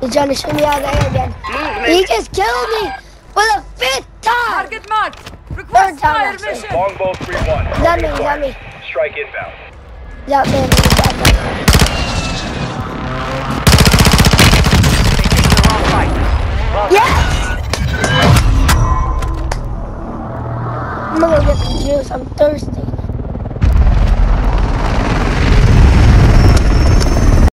He's trying to shoot me out of the air again. He just killed me for the fifth time! Target marked. Request Third time, fire mission. Longbow 3-1. Is that me? Is that me? Strike inbound. Yeah, man. That Yes! I'm gonna go get some juice. I'm thirsty.